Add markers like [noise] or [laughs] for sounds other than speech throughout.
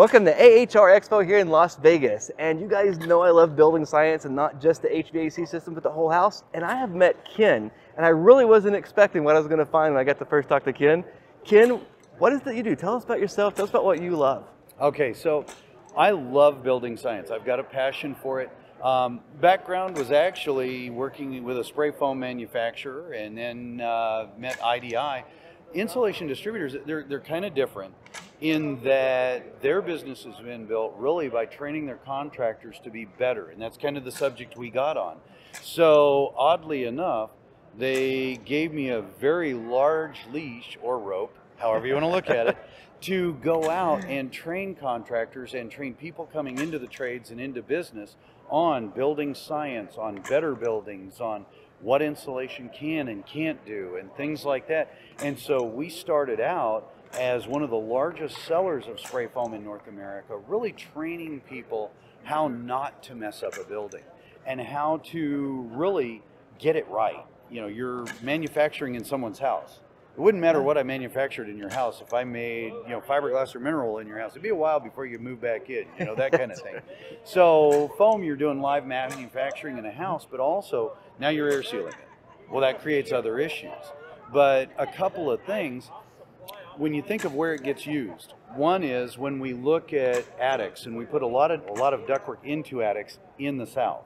Welcome to AHR Expo here in Las Vegas. And you guys know I love building science and not just the HVAC system, but the whole house. And I have met Ken, and I really wasn't expecting what I was going to find when I got to first talk to Ken. Ken, what is it that you do? Tell us about yourself. Tell us about what you love. Okay, so I love building science. I've got a passion for it. Um, background was actually working with a spray foam manufacturer and then uh, met IDI. Insulation distributors, they're, they're kind of different in that their business has been built really by training their contractors to be better. And that's kind of the subject we got on. So, oddly enough, they gave me a very large leash or rope, however you want to look at it, [laughs] to go out and train contractors and train people coming into the trades and into business on building science, on better buildings, on what insulation can and can't do, and things like that. And so we started out as one of the largest sellers of spray foam in North America, really training people how not to mess up a building and how to really get it right. You know, you're manufacturing in someone's house. It wouldn't matter what I manufactured in your house if I made, you know, fiberglass or mineral in your house. It'd be a while before you move back in, you know, that kind of thing. So foam, you're doing live manufacturing in a house, but also now you're air sealing it. Well, that creates other issues. But a couple of things, when you think of where it gets used, one is when we look at attics, and we put a lot of a lot of ductwork into attics in the South.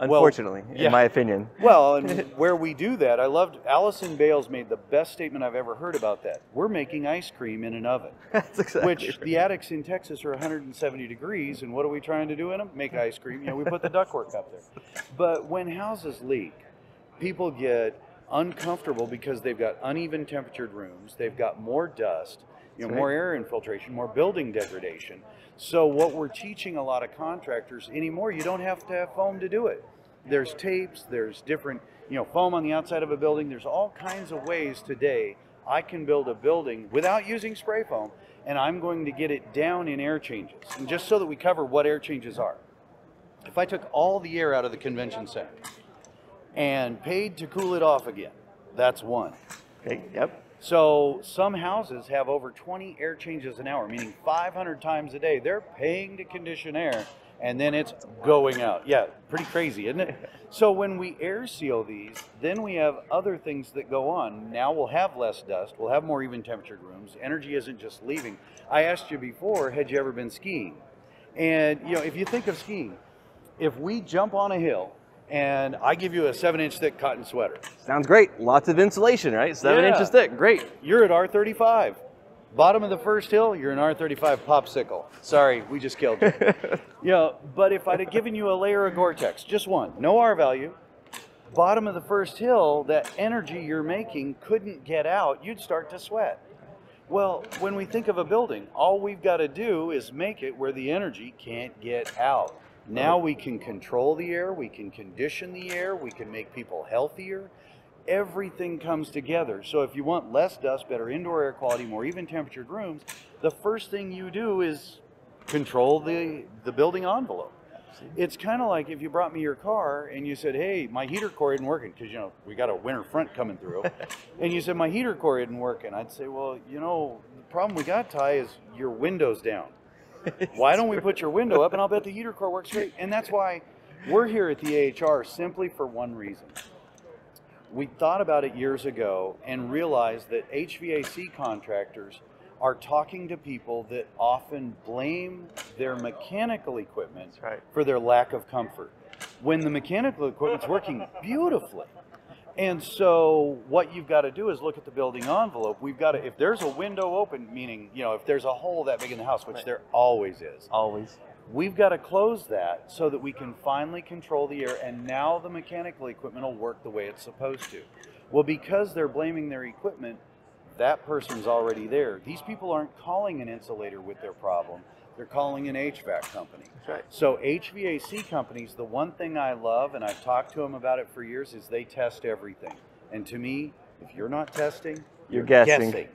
Unfortunately, well, yeah. in my opinion. Well, and [laughs] where we do that, I loved Allison Bailes made the best statement I've ever heard about that. We're making ice cream in an oven. [laughs] That's exactly Which right. the attics in Texas are 170 degrees, and what are we trying to do in them? Make ice cream. You know, we put the ductwork up there. [laughs] But when houses leak, people get uncomfortable because they've got uneven temperatured rooms, they've got more dust, you know, more air infiltration, more building degradation. So what we're teaching a lot of contractors anymore, you don't have to have foam to do it. There's tapes, there's different, you know, foam on the outside of a building. There's all kinds of ways today I can build a building without using spray foam, and I'm going to get it down in air changes. And just so that we cover what air changes are. If I took all the air out of the convention center and paid to cool it off again, that's one. Okay, yep. So some houses have over 20 air changes an hour, meaning 500 times a day. They're paying to condition air and then it's going out. Yeah, pretty crazy, isn't it? [laughs] so when we air seal these, then we have other things that go on. Now we'll have less dust, we'll have more even temperatured rooms. Energy isn't just leaving. I asked you before, had you ever been skiing? And you know, if you think of skiing, if we jump on a hill and I give you a seven inch thick cotton sweater. Sounds great. Lots of insulation, right? Seven Yeah. inches thick. Great. You're at R35. Bottom of the first hill, you're an R35 popsicle. Sorry, we just killed you. [laughs] you know, but if I'd have given you a layer of Gore-Tex, just one, no R value, bottom of the first hill, that energy you're making couldn't get out, you'd start to sweat. Well, when we think of a building, all we've got to do is make it where the energy can't get out. Now we can control the air, we can condition the air, we can make people healthier. Everything comes together. So if you want less dust, better indoor air quality, more even temperatured rooms, the first thing you do is control the, the building envelope. It's kind of like if you brought me your car and you said, "Hey, my heater core isn't working because you know we got a winter front coming through," [laughs] and you said my heater core isn't working. I'd say, "Well, you know, the problem we got, Ty, is your window's down. Why don't we put your window up and I'll bet the heater core works great?" And that's why we're here at the AHR simply for one reason. We thought about it years ago and realized that HVAC contractors are talking to people that often blame their mechanical equipment right. for their lack of comfort when the mechanical equipment's working beautifully. And so what you've got to do is look at the building envelope. We've got to if there's a window open, meaning, you know, if there's a hole that big in the house, which Right. there always is. Always. We've got to close that so that we can finally control the air, and now the mechanical equipment will work the way it's supposed to. Well, because they're blaming their equipment, that person's already there. These people aren't calling an insulator with their problem, they're calling an HVAC company. That's right. So, HVAC companies, the one thing I love, and I've talked to them about it for years, is they test everything. And to me, if you're not testing, You're guessing.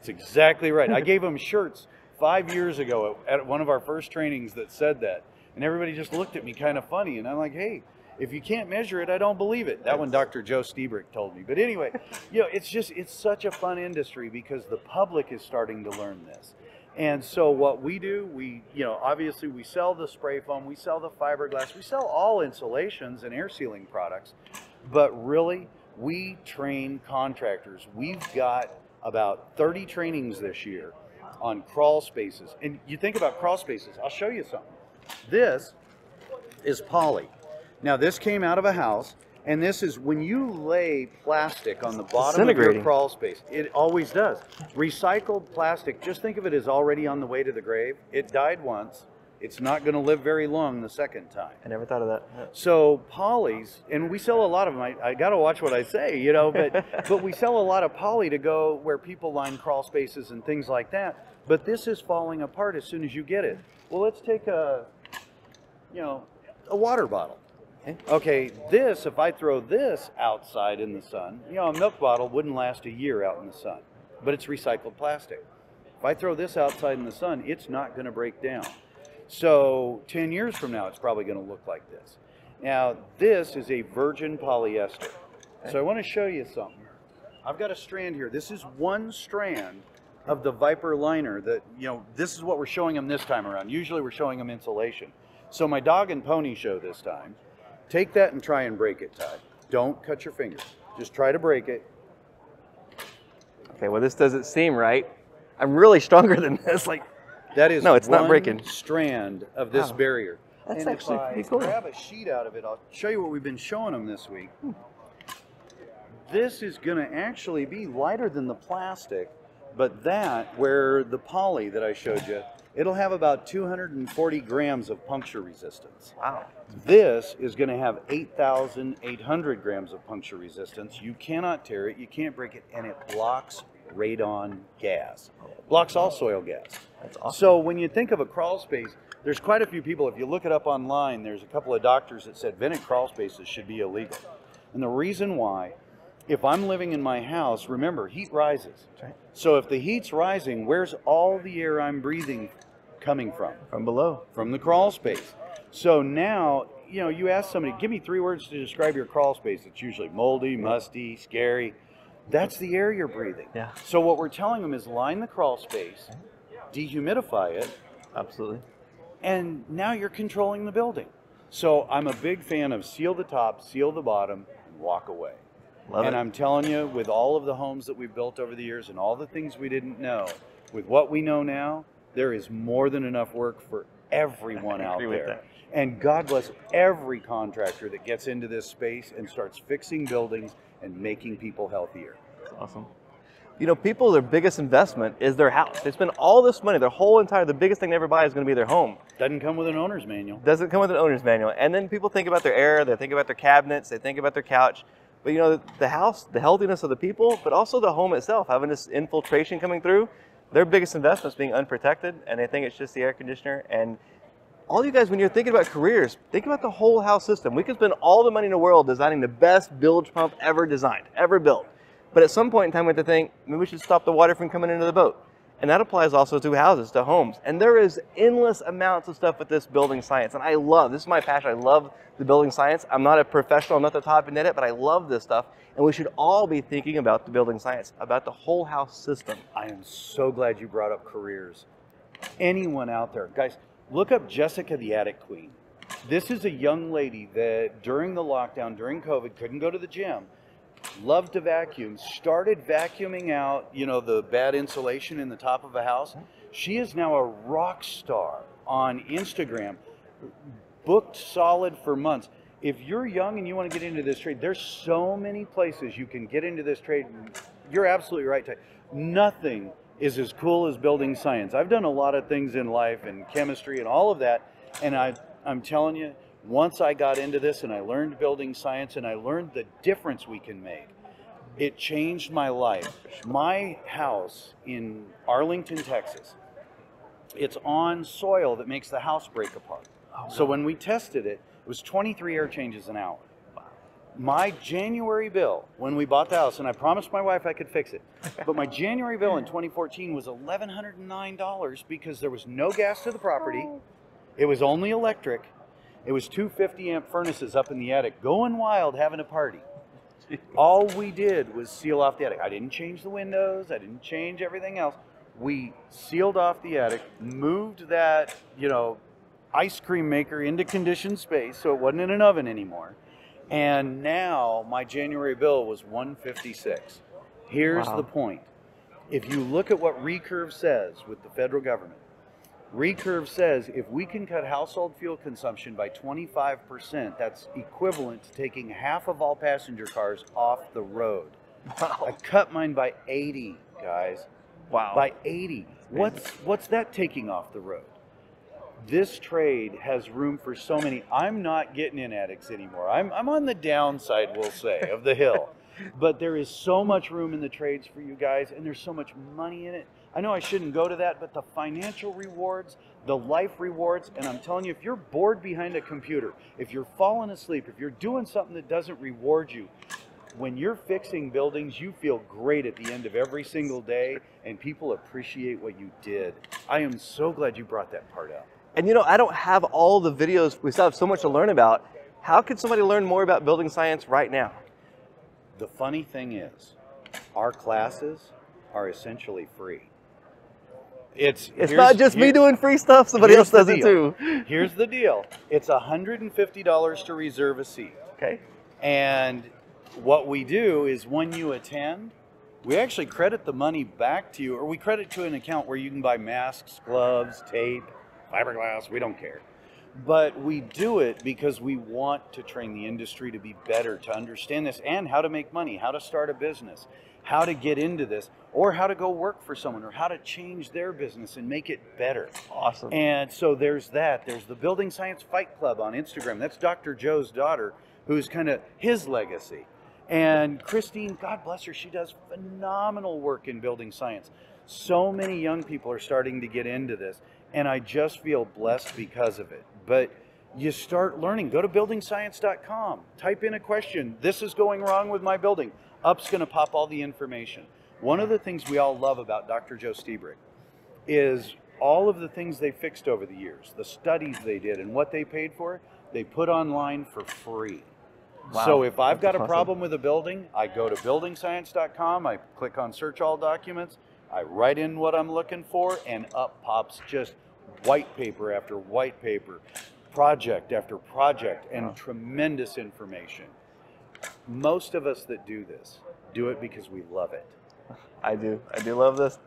It's exactly right. I gave them shirts five years ago at, at one of our first trainings that said that. And everybody just looked at me kind of funny. And I'm like, hey, if you can't measure it, I don't believe it. That one Dr. Joe Lstiburek told me. But anyway, you know, it's just, it's such a fun industry because the public is starting to learn this. And so what we do, we, you know, obviously we sell the spray foam, we sell the fiberglass, we sell all insulations and air sealing products, but really we train contractors. We've got about 30 trainings this year on crawl spaces. And you think about crawl spaces, I'll show you something. This is poly. Now this came out of a house and this is when you lay plastic on the bottom of your crawl space, it always does. Recycled plastic, just think of it as already on the way to the grave. It died once. It's not going to live very long the second time. I never thought of that. Yeah. So polys, and we sell a lot of them. I, I got to watch what I say, you know, but [laughs] but we sell a lot of poly to go where people line crawl spaces and things like that. But this is falling apart as soon as you get it. Well, let's take a, you know, a water bottle. Okay. This if I throw this outside in the sun, you know, a milk bottle wouldn't last a year out in the sun, but it's recycled plastic. If I throw this outside in the sun, it's not going to break down. So 10 years from now, it's probably going to look like this. Now, this is a virgin polyester. So I want to show you something. I've got a strand here. This is one strand of the Viper liner that, you know, this is what we're showing them this time around. Usually we're showing them insulation. So my dog and pony show this time. Take that and try and break it, Ty. Don't cut your fingers. Just try to break it. Okay, well, this doesn't seem right. I'm really stronger than this. Like, That is No, it's not breaking. strand of this Wow. barrier. That's and actually pretty cool. grab a sheet out of it, I'll show you what we've been showing them this week. Hmm. This is going to actually be lighter than the plastic, but that, where the poly that I showed you, it'll have about 240 grams of puncture resistance. wow. This is going to have 8,800 grams of puncture resistance. You cannot tear it, you can't break it, and it blocks radon gas. Blocks all soil gas. That's awesome. So when you think of a crawl space, there's quite a few people. If you look it up online, there's a couple of doctors that said vented crawl spaces should be illegal. And the reason why, if I'm living in my house, remember heat rises. Right. So if the heat's rising, where's all the air I'm breathing coming from? From below. From the crawl space. So now, you know, you ask somebody, give me three words to describe your crawl space. It's usually moldy, musty, scary. That's the air you're breathing. Yeah. So what we're telling them is line the crawl space, dehumidify it, Absolutely. and now you're controlling the building. So I'm a big fan of seal the top, seal the bottom, and walk away. Love and it. I'm telling you, with all of the homes that we've built over the years and all the things we didn't know, with what we know now, there is more than enough work for everyone [laughs] out there. And God bless every contractor that gets into this space and starts fixing buildings and making people healthier. That's awesome. You know, people, their biggest investment is their house. They spend all this money, their whole entire, the biggest thing they ever buy is going to be their home. Doesn't come with an owner's manual. Doesn't come with an owner's manual. And then people think about their air, they think about their cabinets, they think about their couch. But you know, the house, the healthiness of the people, but also the home itself, having this infiltration coming through, their biggest investment is being unprotected. And they think it's just the air conditioner. And all you guys, when you're thinking about careers, think about the whole house system. We could spend all the money in the world designing the best bilge pump ever designed, ever built. But at some point in time, we have to think, maybe we should stop the water from coming into the boat. And that applies also to houses, to homes. And there is endless amounts of stuff with this building science. And I love, this is my passion. I love the building science. I'm not a professional, I'm not the top in it, but I love this stuff. And we should all be thinking about the building science, about the whole house system. I am so glad you brought up careers. Anyone out there, guys, look up Jessica the Attic Queen. This is a young lady that during the lockdown, during COVID, couldn't go to the gym, loved to vacuum, started vacuuming out, you know, the bad insulation in the top of a house. She is now a rock star on Instagram, booked solid for months. If you're young and you want to get into this trade, there's so many places you can get into this trade. You're absolutely right. Nothing is as cool as building science. I've done a lot of things in life and chemistry and all of that, and I, I'm telling you, once I got into this and I learned building science and I learned the difference we can make, it changed my life. My house in Arlington, Texas, it's on soil that makes the house break apart. Oh, so when we tested it, it was 23 air changes an hour. My January bill when we bought the house, and I promised my wife I could fix it, but my January bill in [laughs] 2014 was $1,109 because there was no gas to the property. Oh. It was only electric. It was two 50 amp furnaces up in the attic, going wild, having a party. All we did was seal off the attic. I didn't change the windows. I didn't change everything else. We sealed off the attic, moved that, you know, ice cream maker into conditioned space so it wasn't in an oven anymore. And now my January bill was 156. Here's Wow. the point. If you look at what Recurve says with the federal government, Recurve says if we can cut household fuel consumption by 25%, that's equivalent to taking half of all passenger cars off the road. I cut mine by 80, guys. Wow. By 80. What's what's that taking off the road? This trade has room for so many. I'm not getting in attics anymore. I'm I'm on the downside, we'll say, of the hill. [laughs] But there is so much room in the trades for you guys, and there's so much money in it. I know I shouldn't go to that, but the financial rewards, the life rewards, and I'm telling you, if you're bored behind a computer, if you're falling asleep, if you're doing something that doesn't reward you, when you're fixing buildings, you feel great at the end of every single day, and people appreciate what you did. I am so glad you brought that part up. And you know, I don't have all the videos. We still have so much to learn about. How can somebody learn more about building science right now? The funny thing is, our classes are essentially free. It's It's not just me doing free stuff, somebody else does it too. Here's the deal: it's $150 to reserve a seat. Okay. And what we do is when you attend, we actually credit the money back to you, or we credit to an account where you can buy masks, gloves, tape, fiberglass, we don't care. But we do it because we want to train the industry to be better, to understand this, and how to make money, how to start a business, how to get into this, or how to go work for someone, or how to change their business and make it better. Awesome. And so there's that. There's the Building Science Fight Club on Instagram. That's Dr. Joe's daughter, who's kind of his legacy. And Christine, God bless her, she does phenomenal work in building science. So many young people are starting to get into this, and I just feel blessed because of it. But you start learning. Go to buildingscience.com, type in a question. This is going wrong with my building. Up's going to pop all the information. One of the things we all love about Dr. Joe Lstiburek is all of the things they fixed over the years, the studies they did, and what they paid for, they put online for free. Wow, So if I've that's got a awesome. problem with a building, I go to buildingscience.com, I click on search all documents, I write in what I'm looking for, and up pops just white paper after white paper, project after project, and Wow. tremendous information. Most of us that do this do it because we love it. I do. I do love this.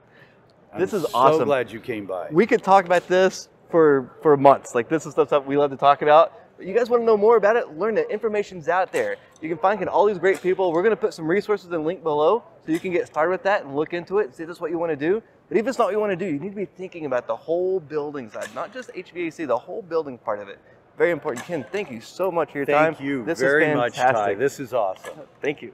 This I'm is so awesome. glad you came by. We could talk about this for for months. Like this is stuff that we love to talk about. But you guys want to know more about it? Learn it. Information's out there. You can find all these great people. We're going to put some resources and link below so you can get started with that and look into it and see if that's what you want to do. But even if it's not what you want to do, you need to be thinking about the whole building side, not just HVAC, the whole building part of it. Very important. Ken, thank you so much for your time. Thank you This very is much, fantastic. Ty. This is awesome. Thank you.